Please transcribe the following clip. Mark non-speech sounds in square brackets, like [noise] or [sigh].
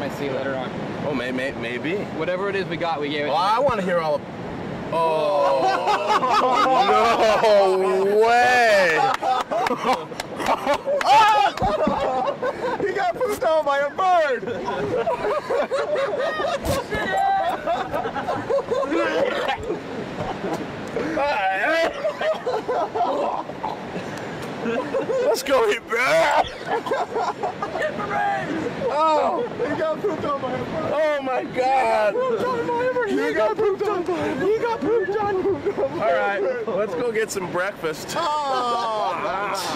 might see later on. Oh, may, may, maybe. Whatever it is we got, we gave it. Well, I want to hear all of. Oh [laughs] no way! [laughs] He got pooped on by a bird. [laughs] Let's go eat bread. Oh, he got pooped on by a bird. Oh my God! He got pooped on by a bird. He got pooped on. All right, let's go get some breakfast. Oh. [laughs]